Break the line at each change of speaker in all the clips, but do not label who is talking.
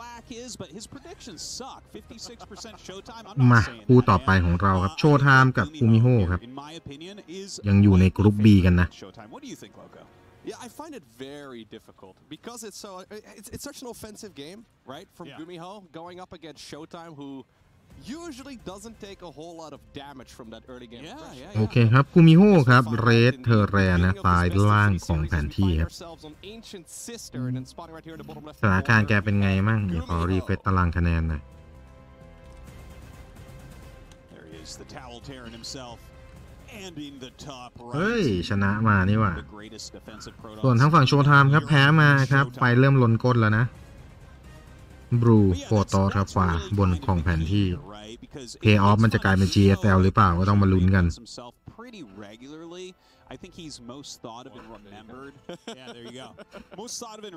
มา
คู่ต่อไปของเราครับโชไทม์กับอูมิโฮครับ ยังอยู่ในกรุ๊ป B กันนะ
Yeah, I find it very difficult because it's so it's, it's such an offensive game, right? From yeah. Gumiho going up against Showtime, who
โอเคครับคูมิโฮครับ เรดเทอร์แรนะตายล่างของแผนที่ครับสถานการณ์แกเป็นไงมั่งเดี๋ยวขอรีเฟซตารางคะแนนหน่อย
เฮ้ย ชนะมานี่ว่า ส่วนทั้งฝั่งโชว์ไทม์ครับแพ้มาครับ ไป
เริ่มลนก้นแล้วนะบรูโฟตอทาฟาบนของแผนที่เพย์ออฟมันจะกลายเป็น GSL หรือเปล่า
I think he's most thought of and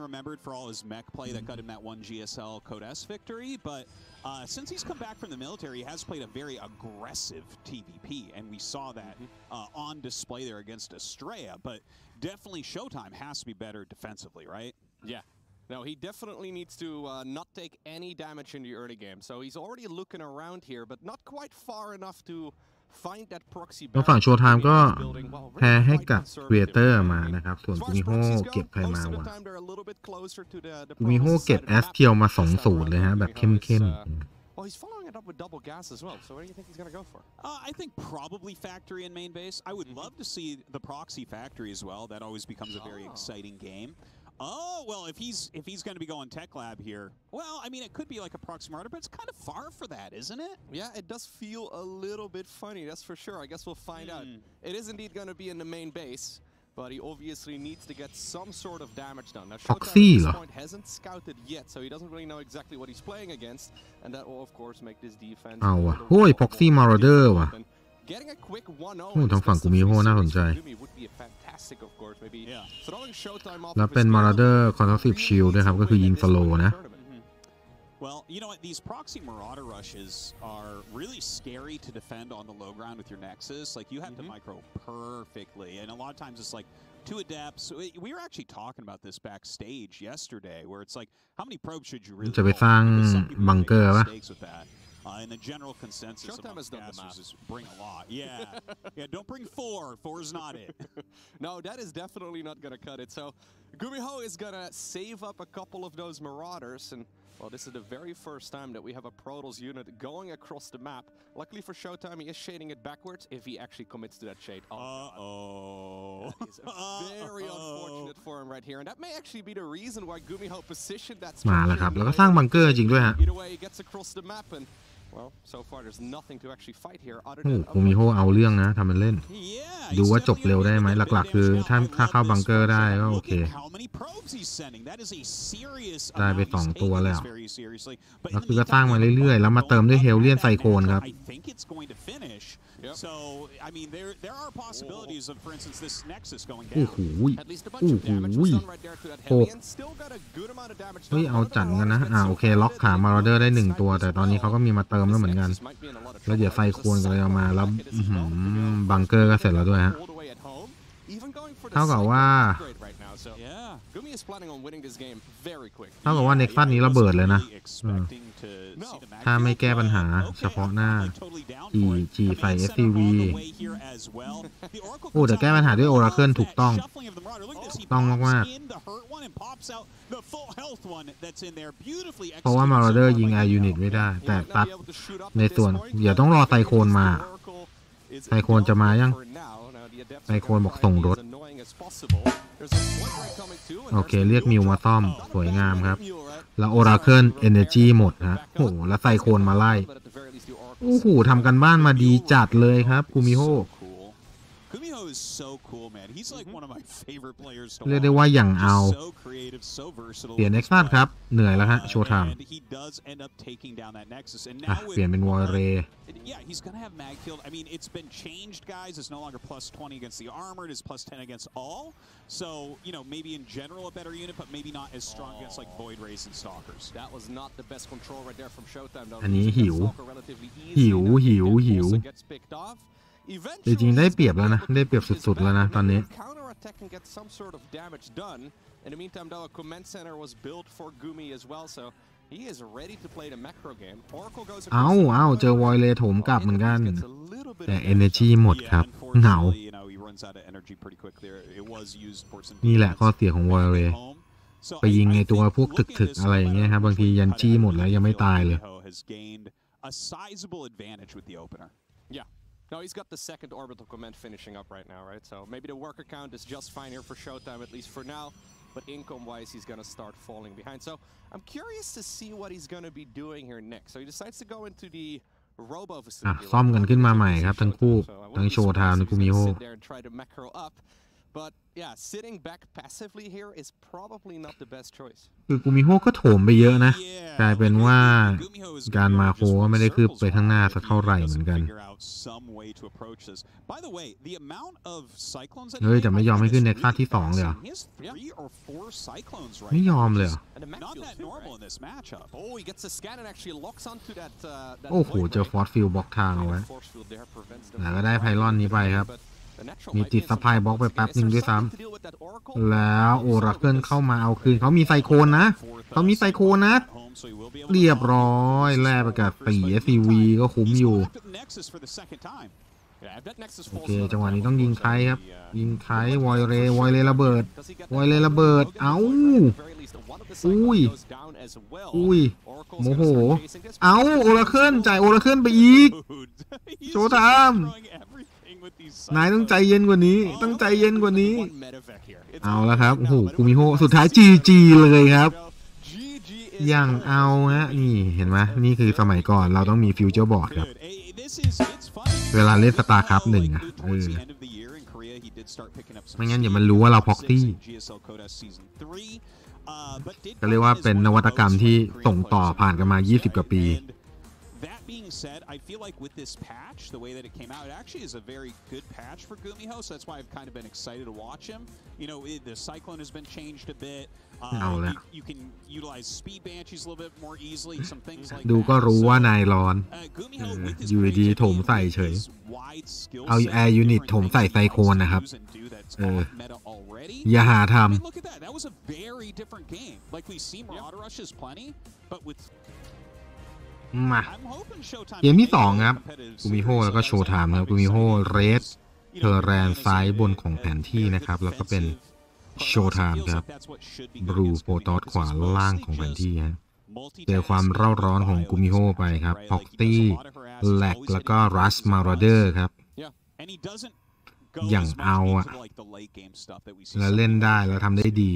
remembered. for all his mech play that got him that one GSL Code S victory. But uh, since he's come back from the military, he has played a very aggressive TVP, and we saw that mm-hmm. uh, on display there against Estrella. But
definitely Showtime has to be better defensively, right? Yeah, now, he definitely needs to uh, not take any damage in the early game. So he's already looking around here, but not quite far enough to
find that proxy แล้วฝั่งโชว์ไทม์ก็แพ้ให้กับเวเตอร์มานะครับส่วนกูมิโฮเก็บใครมาวะกูมิโฮเก็บแอสเทียวมาสองศูนย์เลยฮะแบบเข้มๆ uh, Well, he's following it up with double gas as well. So what do you think he's going to go for? Uh, I think
probably factory and main base. I would mm-hmm. love to see the proxy factory as well. That always becomes a very oh. exciting game. Oh, well, if he's if he's going to be going tech lab here,
well, I mean, it could be like a Proximata, but it's kind of far for that, isn't it? Yeah, it does feel a little bit funny, that's for sure. I guess we'll find mm. out. Hmm. It is indeed going to be in the main base, but he obviously needs to get some sort of damage done. Now, Showtime at this point hasn't scouted yet, so he doesn't really know exactly what he's playing against, and that will, of course, make this defense... hoi,
โอ้ทางฝั่งกูมีโหน่าสนใจ แล้วเป็นมาราเดอร์คอนทัสซิฟชิลด้วยครับก็คือยิงสโลนะเขาเจะไปสร้างบังเกอร์ป่ะ Uh, and the general consensus Showtime has the
is bring a lot. Yeah, yeah. Don't bring four. Four is not it. no, that is definitely not gonna cut it. So Gumiho is gonna save up a couple of those Marauders, and well, this is the very first time that we have a Protoss unit going across the map. Luckily for Showtime, he is shading it backwards. If he actually commits to that shade, oh, uh oh, that is very uh -oh. unfortunate for him right here, and that may actually be the reason why Gumiho positioned that. มาแล้วครับแล้วก็สร้างบังเกอร์จริงด้วยฮ
ะ Either
way, he gets across the map
โห มีโฮเอาเรื่องนะ ทำมันเล่น ดูว่าจบเร็วได้ไหม หลักๆ คือ ถ้าถ้าเข้าบังเกอร์ได้ก็โอเค
ได้ไปสองตัวแล้วแล้วคือก็สร้างมาเร
ื่อยๆแล้วมาเติมด้วยเฮลเลียนไซโคนครับ
Yep. So, I mean, there there are possibilities of, for instance, this Nexus going down.
Ooh-wee. At least a bunch of h o o damage was done right there to that heavy oh. and still got a good amount of damage. done. เฮ้ย เอาจัดกันนะอ่าโอเค ล็อกขามาราเดอร์ได้หนึ่งตัว แต่ตอนนี้เขาก็มีมาเติมแล้วเหมือนกัน แล้วเดี๋ยวไฟควรกันเลยเอามาแล้วบังเกอร์ก็เสร็จแล้วด้วยฮะเท่ากับว่า
ถ้ากับว่าเน็กซัสนี้ระเบ
ิดเลยนะ ถ้าไม่แก้ปัญหา เฉพาะหน้า EG ไฟ FTV โอ้แต่แก้ปัญหาด้วย Oracle ถูกต้องถูกต้องมากๆเพราะว่ามาราเดอร์ ยิงไอยูนิตไม่ได้ แต่ตัดในส่วนเดี๋ยวต้องรอไทโคนมาไทโคนจะมายังไอโคนบอกส่งรถ โอเคเรียกมิวมาซ่อมสวยงามครับ แล้วโอราเคิลเอเนจีหมดฮะโอ้โหแล้วไซโคนมาไล่ โอ้โหทำกันบ้านมาดีจัดเลยครับกูมิโฮ
is so cool, man. He's like one of my favorite players.
เรียกได้ว่าอย่างเอาเปลี่ยนเน็กซัสครับ เหนื่อยแล้วฮะโชว์ไทม์เปลี่ยนเป็นวอร์เร yeah,
he's gonna have mag k i l l e d I mean, it's been changed, guys. It's no longer plus 20 against the armor. e d It s plus 10 against all. So you know, maybe in general a better unit, but maybe not as strong against like Void Rays and Stalkers. That was not the best
control right there from Showtime. though. อันนี้หิว
หิว หิว หิวจริงๆได้เปรียบแล้วนะ ได้เปรียบสุดๆแล้วนะตอนนี้ในเมอ้าเอาเจอวอยเลยโถมกลับเหมือนกัน แต่ e อ e r จีหมดครับ เหงา นี่แหละข้อเสียของวอยเลยไปยิงในตัวพวกถึกถึกอะไรอย่างเงี้ยครับบางทียันจี้หมดแล้ว ยังไม่ตายเลย
No, he's got the second orbital command finishing up right now, right? So maybe the work account is just fine here for Showtime, at least for now. But income-wise, he's going to start falling behind. So I'm curious to see what he's going to be doing here next. So he decides to go into the robo อ่ะซ้อมกันขึ้น
มาใหม่ครับทั้งคู่ ทั้งโชว์ทามและกุมิโฮ ah, so I'm going to macro up.
But yeah
sitting back passively here is probably not the best choice
คือกูมิโฮก็โถมไปเยอะนะกลายเป็นว่าการมาโคก็ไม่ได้คืบไปข้างหน้าสักเท่าไหร่เหมือนกันเฮ้ยแต่ไม่ยอมให้ขึ้นในคาที่สองเลยอไม่ยอมเลยโอ้โหเจอฟอร์ดฟิลบล็อกทางเอาไว้
แล้วก็ได้ไพลอนนี้ไปครับมีติดสะพายบล็อกไปแป๊บหนึ่งด้วยซ้
ำ แล้วโอราเคิลเข้ามาเอาคืน เขามีไซโคนนะ เขามีไซโคนนะ เรียบร้อย แลกไปกับสี่เอสซีวีก็คุ้มอยู่
โอเคจังหวะนี้
ต้องยิงไทครับ ยิงไทวอยเรวอยเรระเบิด วอยเรระเบิด เอา อุ้ย อุ้ยโมโห เอาโอราเคิลจ่ายโอราเคิลไปอีก โชว์ทามนายต้องใจเย็นกว่านี้ ต้องใจเย็นกว่านี้ เอาละครับโอ้โหกูมีโฮ สุดท้ายจีจีเลยครับ อย่างเอาฮะ นี่เห็นไหม นี่คือสมัยก่อน เราต้องมีฟิวเจอร์บอร์ดครับ เวลาเล่นสตาร์ครับหนึ่งอะเออ
ไม่งั้นอย่ามันรู้ว่าเราพ็อกตี้
ก็เรียกว่าเป็นนวัตกรรมที่ส่งต่อผ่านกันมา 20กว่าปี
That being said, I feel like with this patch, the way that it came out, it actually is a very good patch for Gumiho, so that's why I've kind of been excited to watch him. You know, it, the Cyclone has been changed a bit. Um, you, you, can utilize Speed Banshees a little bit
more easily, mm. some things mm-hmm. like ดูก็รู
้ว่า นายร้อน อยู่ดีถมใส่เฉย เอาแอร์ยูนิตถมใส่ไซโคนนะครับเอออย่าหาทำมาเกมที่สองครับกูมิโฮ แล้วก็โชว์ไทม์ครับกูมิโฮ เรสเทอร์แรนซ้ายบนของแผนที่นะครับ แล้วก็เป็นโชว์ไทม์ครับ บรูโปตอสขวาล่างของแผนที่ฮะเจอความเร่าร้อนของกูมิโฮไปครับพ็อกตี้ แลกแล้วก็รัสมาราเดอร์ครับ
อย่างเอาอะแล
้วเล่นได้แล้วทำได้ดี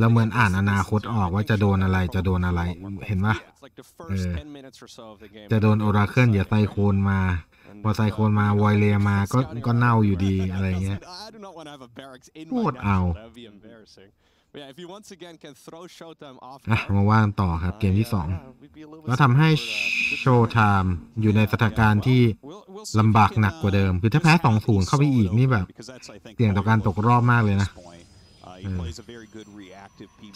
แล้วเหมือนอ่านอนาคตออกว่า
จะโดนอะไร จะโดนอะไร เห็นปะจะโดนโอราเคิลอย่าไซโคนมา พอไซโคนมา วอยเลมาก็ก็เน่าอยู่ดีอะไรเงี้ยโคตรเอาอะมาว่างต่อครับเกมที่2แล้วทำให้โชว์ไทม์อยู่ในสถานการณ์ที่ลำบากหนักกว่าเดิม คือถ้าแพ้2อศูนย์เข้าไปอีก นี่แบบเสี่ยงต่อการตกรอบมากเลยนะ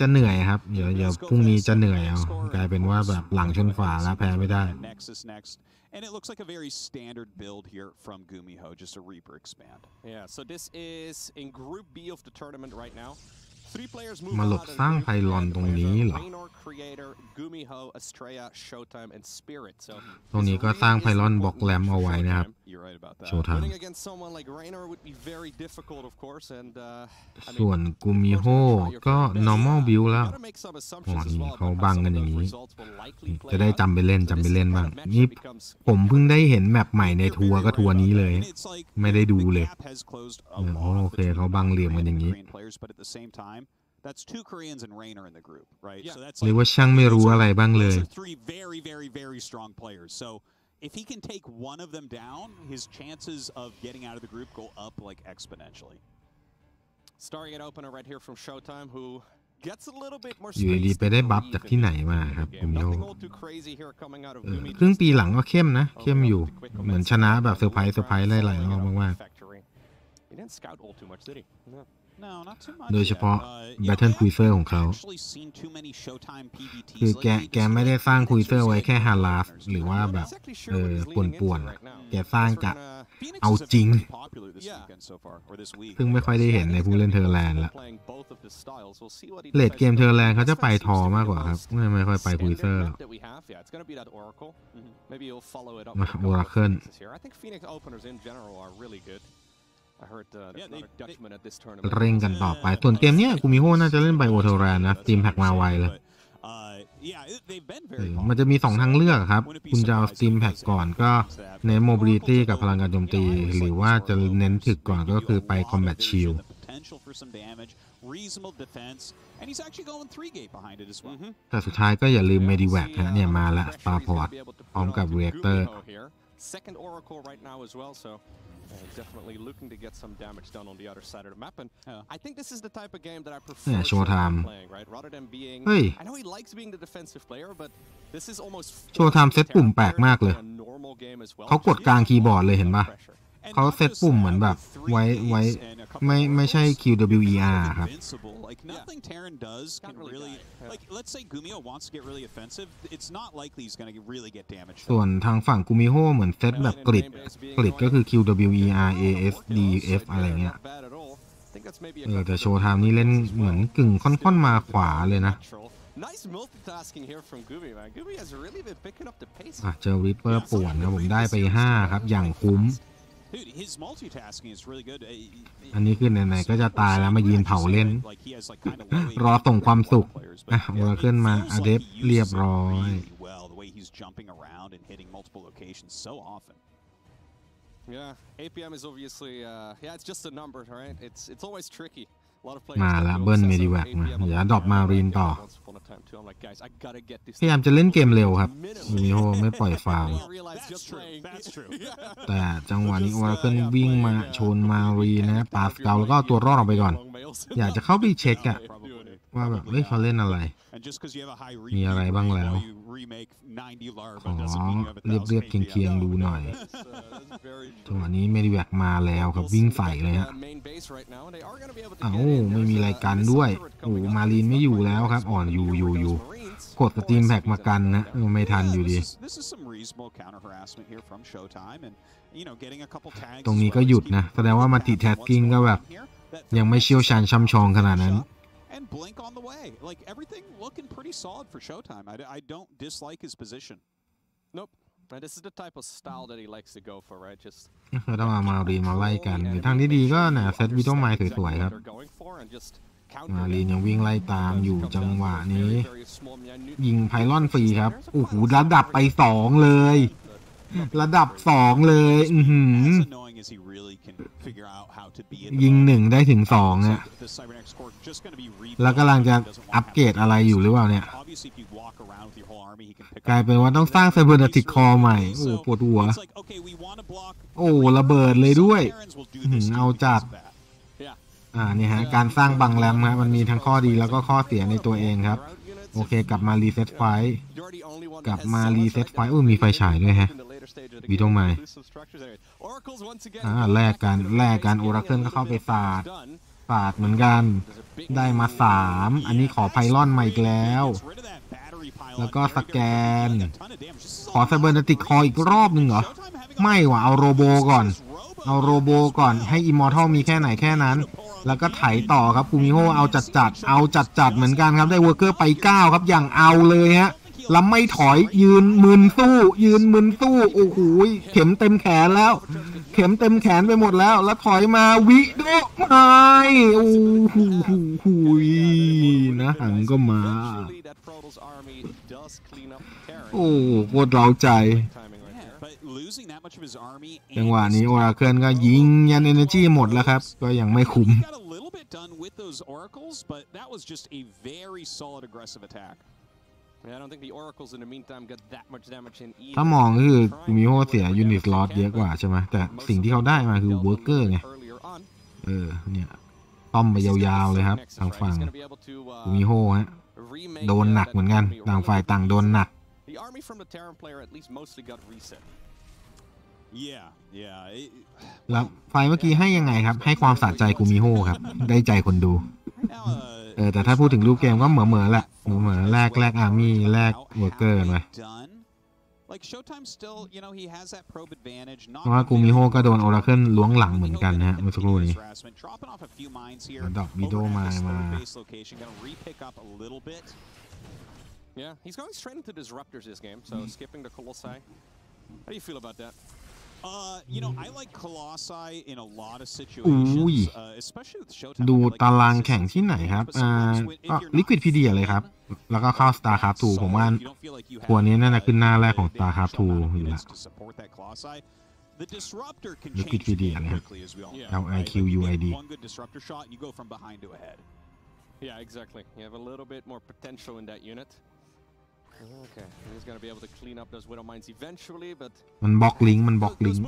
จะเหนื่อยครับ เดี๋ยวเดี๋ยวพรุ่งนี้จะเหนื่อยเอากลายเป็นว่าแบบหลังชนฝาแล้วแพ้ไม่ได้
And it looks like a very standard build here from Gumiho, just a Reaper expand. Yeah, so this is
in Group B of the tournament right now.
มาหลบสร้า
งไพลอนตรงนี้เหรอ ตรงนี้ก็สร้างไพลอนบล็อกแรมเอาไว้นะครับ โชว์ทาง ส่วนกูมิโฮก็ normal build แล้วอ๋อนี่เขาบังกันอย่างนี้ จะได้จำไปเล่นจำไปเล่นบ้าง นี่ผมเพิ่งได้เห็นแมปใหม่ในทัวร์ก็ทัวร์นี้เลย ไม่ได้ดูเลยโอเคเขาบังเหลี่ยมกันอย่างนี้หรือว่าช่างไม่รู้อะไรบ้างเลยครอยู่ดีไปได้บัฟจากที่ไหนมาครับคุณโยครึ่งปีหลังก็เข้มนะ เข้มอยู่ เหมือนชนะแบบเซอร์ไพรส์เซอร์ไพรส์หลายๆรอบมาก
ๆโดยเฉพาะ
Battle Cruiser ของเขา
คือแกแกไม่ได้สร้าง Cruiser ไว้แค่ฮาลาสหรือว่าแบบเออป่วนๆแกสร้างกะเอาจริง ซึ่งไม่ค่อยได้เห็นในผู้เล่นเทอร์แลนด์ละเลดเกมเทอร์แลนด์เขาจะไปทอมากกว่าครับไม่ไม่ค่อยไปคุยเซอร์
มาโอราเคิลเร่งกันต่อไป ส่วนเกมเนี้ยกูมิโฮน่าจะเล่นไบโอเทอร์รนนะทีมแพ็กมาไวเลย มันจะมีสองทางเลือกครับ คุณจะเอาสตีมแพ็กก่อนก็เน้นโมบิลิตี้กับพลังการโจมตี หรือว่าจะเน้นถึกก่อนก็คือไปคอมแบทชิลแต่สุดท้ายก็อย่าลืมเมดิแวกนะเนี่ยมาละปาพอร์ต พร้อมกับเวกเตอร์
second Oracle right now as well, so uh, definitely looking to get some damage done on the other side of the map. And uh, I think
this is the type of game that I prefer yeah, s h o r t t i m e playing, right? Rather than being hey. I know
he likes being the defensive player, but this is almost
s h o r t t i m e Set ปุ่มแปลกมากเลย เขากดกลางคีย์บอร์ดเลยเห็นปะเขาเซตปุ่มเหมือนแบบไว้ไว้ไม่ไม่ใช่ QWER ครับ ส่วนทางฝั่งกูมิโฮเหมือนเซตแบบกริดกริดก็คือ QWER ASDF อะไรเงี้ยเออแต่โชว์ไทมนี้เล่นเหมือนกึ่งค่อน ๆ มาขวาเลยนะะเจอริปเปอร์ป่วนนะผมได้ไป 5 ครับอย่างคุ้มอันนี้ขึ้นไหนๆก็จะตายแล้วมายืนเผาเล่น รอส่งความสุขอ่ะโอราเคมาอาเดฟเรียบร้อย
Yeah, APM is obviously, uh, yeah, it's just a number, right?
It's, it's always tricky.
มาแล้วเบิ้ลเมดิแวกมาอย่าดรอปมารีนต่อพยายามจะเล่นเกมเร็วครับมิโฮไม่ปล่อยฟาวแต่จังหวะนี้วอลเกิลวิ่งมาชนมารีนะปาสเกาแล้วก็ตัวรอดออกไปก่อน อยากจะเข้าไปเช็คอะว่าแบบเฮ้ยเขาเล่นอะไร มีอะไรบ้างแล้ว ขอเรียบเรียบเคียงๆดูหน่อยจังหวะนี้เมดิแวกมาแล้วครับวิ่งใส่เลยฮะอ้าไม่มีรายการด้วยโอ้มาลีนไม่อยู่แล้วครับ อ่อนอยู่อยู่อยู่ กดสตรีมแพ็กมากันนะ ไม่ทันอยู่ดี ตรงนี้ก็หยุดนะแสดงว่ามาติแท็กกิ้งก็แบบยังไม่เชี่ยวชาญช่ำชองขนาดนั้น
and Blink on the way. Like everything looking pretty solid for Showtime. I, I don't dislike his position. Nope. And this is the type of style
that he likes to go for, right? Just
ก็ต้องเอามารีมาไล่กัน ทางที่ดีก็เนี่ยเซตวิดอมไมสวยๆครับ มาลีนยังวิ่งไล่ตามอยู่จังหวะนี้ ยิงไพลอนฟรีครับ โอ้โหระดับไปสองเลยระดับสองเลยอื
ยิงหนึ่งได้ถึงสองอะแล้วกำลังจะอัปเกรดอะไรอยู่หรือเปล่าเนี่ย
กลายเป็นว่าต้องสร้างไซเบอร์นาติกคอใหม่ โอ้ปวดหัว โอ้ระเบิดเลยด้วย เอาจัดอ่าเนี่ยฮะการสร้างบังแรมัะมันมีทั้งข้อดีแล้วก็ข้อเสียในตัวเองครับโอเคกลับมารีเซ็ตไฟกลับมารีเซ็ตไฟอู้มีไฟฉายด้วยฮะวีตรงไหนอ่าแลกกันแลกกันโอราเคิลก็เข้าไปศาสตร์ศาสตร์เหมือนกันได้มาสามอันนี้ขอไพลอนใหม่อีกแล้ว แล้วก็สแกน ขอไซเบอร์นติกคอยอีกรอบหนึ่งเหรอไม่ว่ะเอาโรโบก่อน เอาโรโบก่อนให้อิมมอร์ทัลมีแค่ไหนแค่นั้น แล้วก็ไถต่อครับคูมิโฮเอาจัดจัดเอาจัดจัดเหมือนกันครับ ได้เวอร์เกอร์ไป9 ครับอย่างเอาเลยฮะล้วไม่ถอยยืนมืนสู้ ยืนมืนสู้ โอ้โหเข็มเต็มแขนแล้ว เข็มเต็มแขนไปหมดแล้ว แล้วถอยมาวิโดไมโอ้โหหููนะหังก็มา
โอ้โคตรเราใจ
จังหวะนี้โอราเคินก็ยิงยันเอเนจีหมดแล้วครับก็ยังไม่คุ้ม
done with those oracles, but that was just a very solid aggressive attack.
ถ้ามองก็คือมีโฮเสียยูนิตลอสเยอะกว่าใช่ไหมแต่สิ่งที่เขาได้มาคือเวิร์กเกอร์ไงเออเนี่ยต้อมไปยาวๆเลยครับ ทางฝั่งมีโฮฮะโดนหนักเหมือนกันต่างฝ่ายต่างโดนหนักแล้วไฟเมื่อกี้ให้ยังไงครับ ให้ความสะใจกูมิโฮครับ ได้ใจคนดูเออแต่ถ้าพูดถึงรูปเกมก็เหมือเหมือแหละเหมือเหมือแรกแรกอาร์มี่แรกวอร์เกอร์ไหม
เพราะว่ากูมิโฮก็โดนโอราเคิลล้วงหลังเหมือนกันนะฮะเมื่อสักครู่นี้ดอกวิโดมา
ม
าอุ้ย
ดูตารางแข่งที่ไหนครับอ่าก็ลิควิดพีเดียเลยครับ แล้วก็เข้า StarCraft 2ผมว่าหัวนี้น่าจะขึ้นหน้าแรกของ StarCraft 2อยู่แล้วลิควิดพีเดียนะครับ LIQUID
Yeah, exactly. You have a little bit more potential in that unit. Okay, he's gonna be able to clean up those widow mines eventually, but
มันบล็อกลิงก์มันบล็อกลิงก์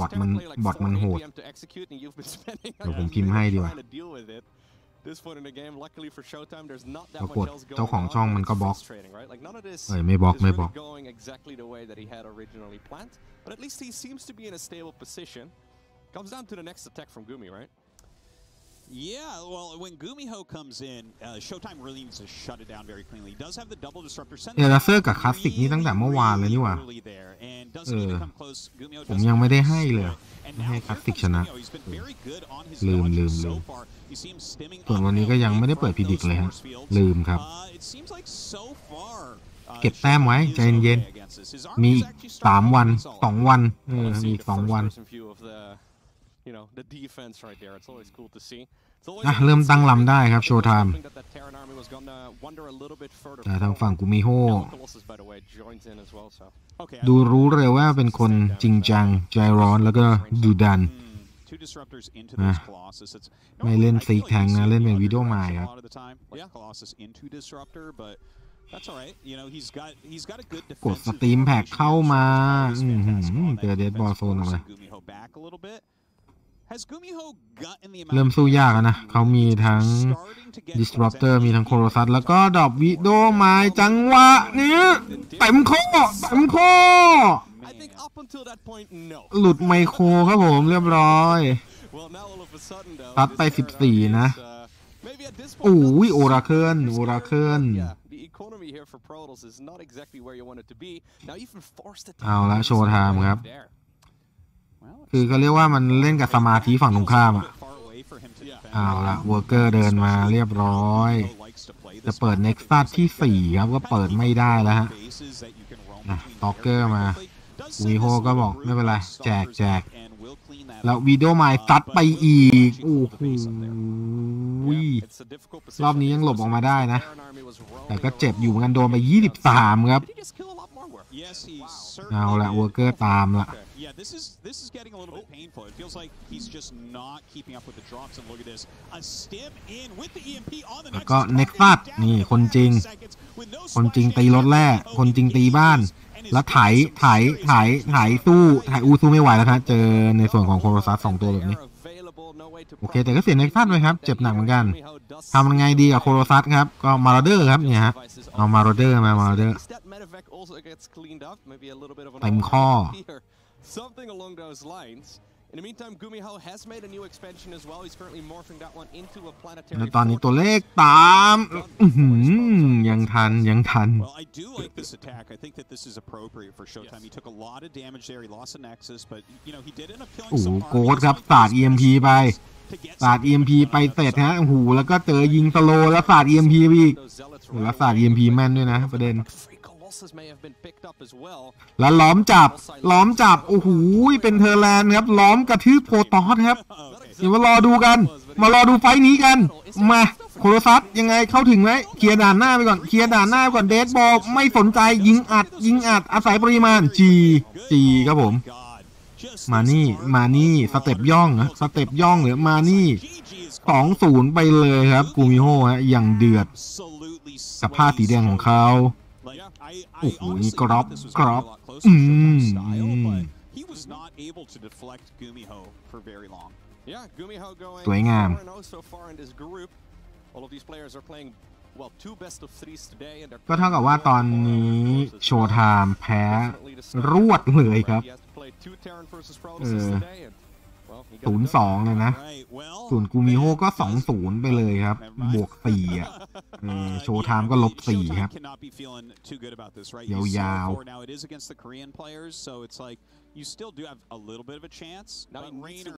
บอทมันบอทมันโหด เดี๋ยวผมพิมพ์ให้ดีกว่า this point in the game, luckily for Showtime, there's not that much else going เจ้าของช่องมันก็บล็อกเอ้ยไม่บล็อก ไม่บล็อก going exactly the way that he
had originally planned, but at least he seems to be in a stable position. Comes down to the next attack from Gumi, right?
Yeah, well, when Gumiho comes in, uh, Showtime really needs to shut it down very cleanly. He does
have the double
disruptor. เนี่ยลาเซอร์กับคลาสสิกนี่ตั้งแต่เมื่อวานเลยนี่หว่าเออผมยังไม่ได้ให้เลยไม่ให้คลาสสิกชนะลืมลืมลืม ส่วนวันนี้ก็ยังไม่ได้เปิดพิดิกเลยฮะลืมครับ เก็บแต้มไว้ ใจเย็นๆมีสามวันสองวันเออมีสองวัน
you know, the defense right there. It's always cool to
see.
เริ่มตั้งลำได้ครับโชว์ไทม์แต่ทางฝั่งกูมิโฮ
ดูรู้เลยว่
าเป็นคนจริงจัง ใจร้อนแล้วก็ดูดันนะไม่เล่นซีแทงนะเล่นเป็นวิดีโอมาครับกดสตรีมแพ็กเข้ามาเจอเดดบอลโซนออกมาเริ่มสู้ยากนะ เขามีทั้ง disruptor มีทั้งโครซัสแล้วก็ดอบวิโดไม้จังหวะนี้เต็มข้อเต็มข้อหลุดไมโครครับผมเรียบร้อยตัดไป 14 นะโอ้ย โอราเคิลโอราเคิล
เอาละโชว์ไทม์ครับ
คือเขาเรียกว่ามันเล่นกับสมาธิฝั่งตรงข้ามอ่ะเอาละวอร์เกอร์เดินมาเรียบร้อย จะเปิดเน็กซัสที่ 4 ครับก็เปิดไม่ได้แล้วฮะ ต็อกเกอร์มาวีโฮก็บอกไม่เป็นไร แจกแจก แล้ววีดีโอไม้ตัดไปอีก โอ้โหรอบนี้ยังหลบออกมาได้นะ แต่ก็เจ็บอยู่เหมือนกันโดนไป 23 ครับเอาละวอร์เกอร์ตามละแล้วก็เน็กฟัดนี่คนจริง คนจริงตีรถแรกคนจริงตีบ้าน แล้วไถไถไถไถตู้ไถอูซูไม่ไหวแล้วนะเจอในส่วนของโครซัสสองตัวแบบนี้โอเคแต่ก็เสียในฟาดัสเยครับ เจ็บหนักเหมือนกันทำยังไงดีกับโคโรซัสครับ ก็มาร์เดอร์ครับเนี่ยฮะเอามาร์เดอร์มามาร์เดอร์เต็มข้อ
In the meantime, Gumiho has made a new expansion as well. He's currently morphing
that one into a
planetary.
แล้ตอนนี้ตัวเลขตามยังทันยังทัน Well,
I do like this attack. I think that this is appropriate for Showtime. He took a lot of damage there. He lost
a Nexus, but you know he
did end up killing some. โอ้โห m i e ครับสาด EMP ไป To สาด e m p ไปเสร็จฮะโอ้โหแล้วก็เจอยิงสโลแล้วสาด EMP อีก แล้วสาด EMP แม่นด้วยนะ ประเด็นและล้อมจับ ล้อมจับ โอ้โหเป็นเทอร์แลนด์ครับ ล้อมกระทืบโพตอสครับ เดี๋ยวมารอดูกัน มารอดูไฟนี้กัน มา โคโรซัสยังไงเข้าถึงไหมเคลียร์ด่านหน้าไปก่อน เคลียร์ด่านหน้าไปก่อน เดสบอลไม่สนใจยิงอัดยิงอัดอาศัยปริมาณจีจีครับผม มานี่มานี่สเต็ปย่องนะสเต็ปย่องหรือมานี่สองศูนย์ไปเลยครับ กูมิโฮฮะอย่างเดือดกับผ้าสีแดงของเขาโอ้โหนี่กรอบกรอบอืมสวยงามก็เท่ากับว่าตอนนี้โชว์ไทม์แพ้ รวดเลยครับ
เออศูนย์สอง
เลยนะส่วนกูมิโฮก็สองศูนย์ไปเลยครับ บวกสี่อ่ะโชว์ไทม์ก็ลบสี่ครับ
ยาวๆ